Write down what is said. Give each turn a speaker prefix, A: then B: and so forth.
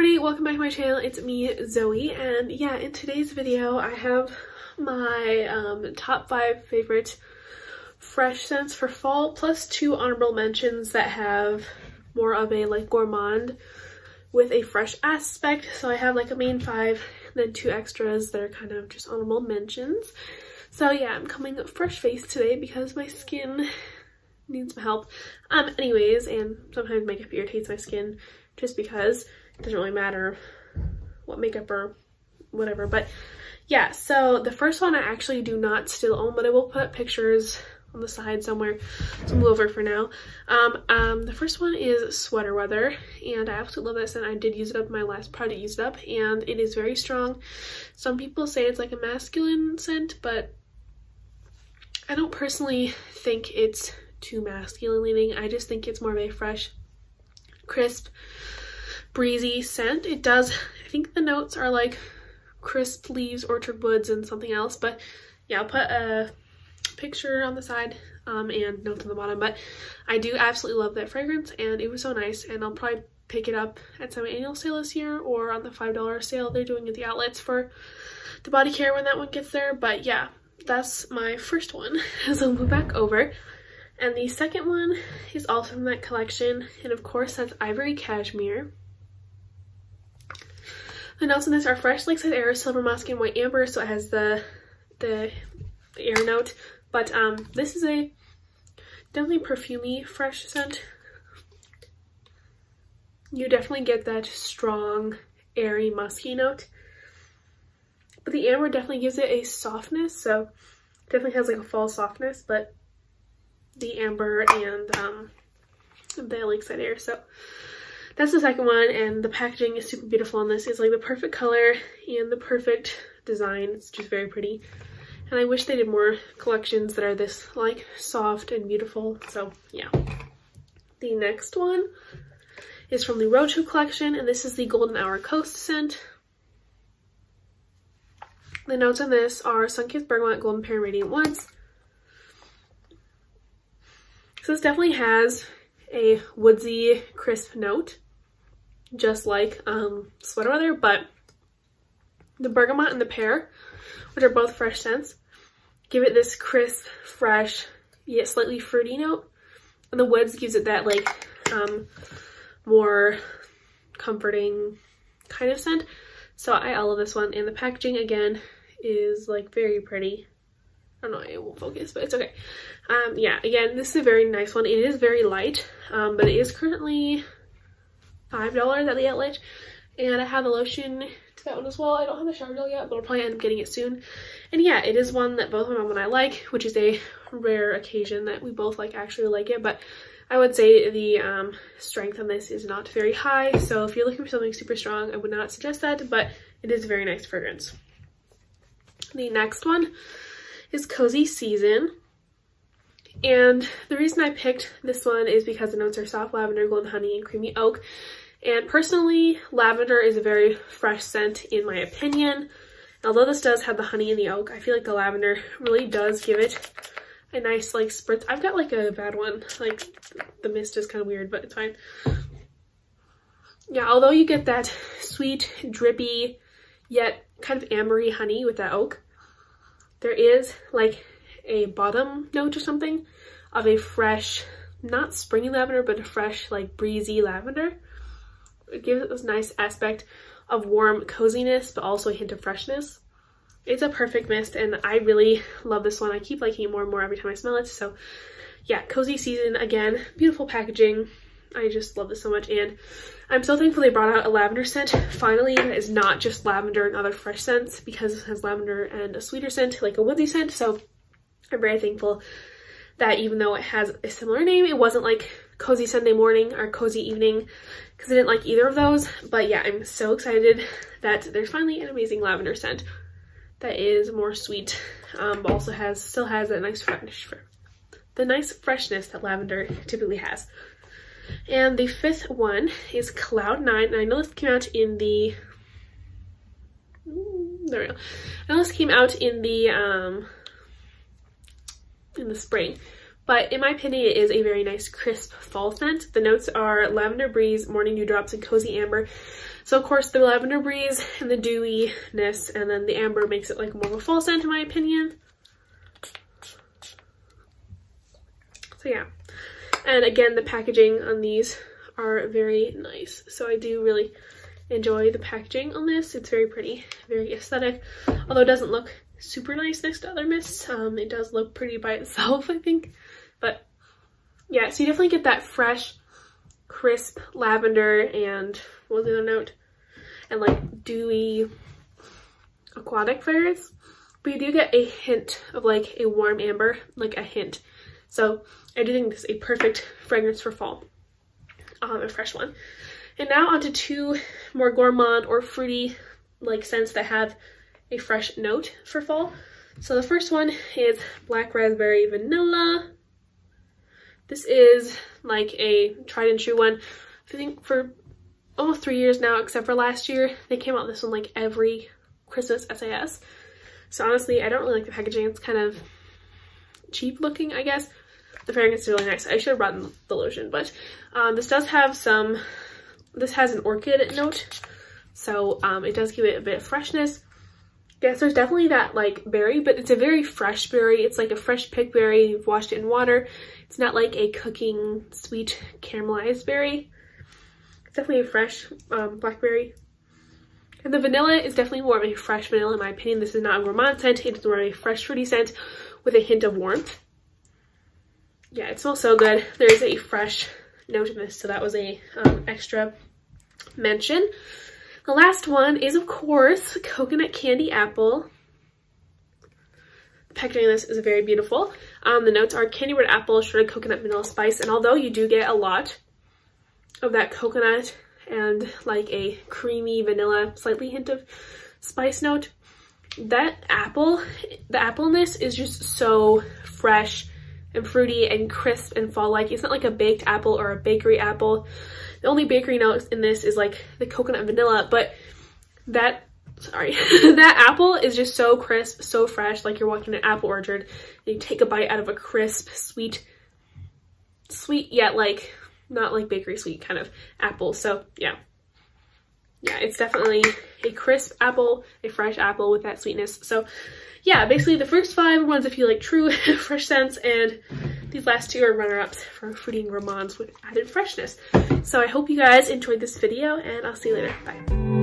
A: everybody, welcome back to my channel. It's me, Zoe, and yeah, in today's video I have my um, top five favorite fresh scents for fall, plus two honorable mentions that have more of a like gourmand with a fresh aspect. So I have like a main five, then two extras that are kind of just honorable mentions. So yeah, I'm coming fresh faced today because my skin needs some help. Um, anyways, and sometimes makeup irritates my skin just because doesn't really matter what makeup or whatever. But yeah, so the first one I actually do not still own, but I will put pictures on the side somewhere. So move over for now. Um, um, the first one is Sweater Weather, and I absolutely love this, and I did use it up. My last product used up, and it is very strong. Some people say it's like a masculine scent, but I don't personally think it's too masculine leaning. I just think it's more of a fresh, crisp, breezy scent. It does, I think the notes are like crisp leaves, orchard woods, and something else. But yeah, I'll put a picture on the side um, and notes on the bottom. But I do absolutely love that fragrance and it was so nice. And I'll probably pick it up at some annual sale this year or on the $5 sale they're doing at the outlets for the body care when that one gets there. But yeah, that's my first one. so I'll move back over. And the second one is also from that collection. And of course, that's Ivory Cashmere. The notes in this are fresh lakeside air, silver musk, and white amber. So it has the the air note. But um, this is a definitely perfumy fresh scent. You definitely get that strong, airy, musky note. But the amber definitely gives it a softness. So definitely has like a fall softness, but the amber and um, the lakeside air. So that's the second one and the packaging is super beautiful on this. It's like the perfect color and the perfect design. It's just very pretty. And I wish they did more collections that are this like soft and beautiful. So yeah. The next one is from the Roadshow collection and this is the Golden Hour Coast scent. The notes on this are Sunkissed Bergamot, Golden Pear, Radiant Woods. So this definitely has a woodsy, crisp note, just like um, Sweater Weather, but the bergamot and the pear, which are both fresh scents, give it this crisp, fresh, yet slightly fruity note. And the woods gives it that like um, more comforting kind of scent. So I love this one. And the packaging, again, is like very pretty. I don't know, it won't focus, but it's okay. Um, yeah, again, this is a very nice one. It is very light, um, but it is currently $5 at the outlet. And I have the lotion to that one as well. I don't have the shower gel yet, but I'll probably end up getting it soon. And yeah, it is one that both my mom and I like, which is a rare occasion that we both like actually like it. But I would say the um, strength on this is not very high. So if you're looking for something super strong, I would not suggest that, but it is a very nice fragrance. The next one is Cozy Season. And the reason I picked this one is because the notes are soft lavender, golden honey, and creamy oak. And personally, lavender is a very fresh scent in my opinion. Although this does have the honey and the oak, I feel like the lavender really does give it a nice like spritz. I've got like a bad one, like the mist is kind of weird, but it's fine. Yeah, although you get that sweet, drippy, yet kind of ambery honey with that oak, there is like a bottom note or something of a fresh, not springy lavender, but a fresh like breezy lavender. It gives it this nice aspect of warm coziness, but also a hint of freshness. It's a perfect mist and I really love this one. I keep liking it more and more every time I smell it. So yeah, Cozy Season again, beautiful packaging. I just love this so much and I'm so thankful they brought out a lavender scent finally that is not just lavender and other fresh scents because it has lavender and a sweeter scent like a woodsy scent so I'm very thankful that even though it has a similar name it wasn't like cozy Sunday morning or cozy evening because I didn't like either of those but yeah I'm so excited that there's finally an amazing lavender scent that is more sweet um, but also has still has that nice fresh the nice freshness that lavender typically has. And the fifth one is Cloud Nine. And I know this came out in the there we go. I know this came out in the um in the spring, But in my opinion, it is a very nice crisp fall scent. The notes are lavender breeze, morning dew drops, and cozy amber. So of course the lavender breeze and the dewiness and then the amber makes it like more of a fall scent in my opinion. So yeah. And again, the packaging on these are very nice. So I do really enjoy the packaging on this. It's very pretty, very aesthetic. Although it doesn't look super nice next to other mists. Um, it does look pretty by itself, I think. But yeah, so you definitely get that fresh, crisp lavender and what was the other note? And like dewy aquatic flavors. But you do get a hint of like a warm amber, like a hint. So I do think this is a perfect fragrance for fall, um, a fresh one. And now onto two more gourmand or fruity like scents that have a fresh note for fall. So the first one is Black Raspberry Vanilla. This is like a tried and true one. I think for almost three years now, except for last year, they came out this one like every Christmas SAS. So honestly, I don't really like the packaging. It's kind of cheap looking, I guess. The fragrance is really nice. I should have brought the lotion, but um, this does have some, this has an orchid note. So um, it does give it a bit of freshness. Yes, there's definitely that like berry, but it's a very fresh berry. It's like a fresh picked berry. You've washed it in water. It's not like a cooking sweet caramelized berry. It's definitely a fresh um, blackberry. And the vanilla is definitely more of a fresh vanilla in my opinion. This is not a gourmand scent. It is more of a fresh fruity scent with a hint of warmth. Yeah, it smells so good. There is a fresh note in this, so that was a um, extra mention. The last one is, of course, Coconut Candy Apple. The packaging of this is very beautiful. Um, the notes are candy red apple, shredded coconut, vanilla spice, and although you do get a lot of that coconut and like a creamy vanilla, slightly hint of spice note, that apple, the appleness is just so fresh and fruity and crisp and fall-like. It's not like a baked apple or a bakery apple. The only bakery notes in this is like the coconut vanilla, but that, sorry, that apple is just so crisp, so fresh, like you're walking an apple orchard and you take a bite out of a crisp, sweet, sweet yet like, not like bakery sweet kind of apple. So yeah, yeah, it's definitely a crisp apple, a fresh apple with that sweetness. So yeah, basically the first five ones if you like true fresh scents and these last two are runner-ups for fruity gourmands with added freshness. So I hope you guys enjoyed this video and I'll see you later. Bye.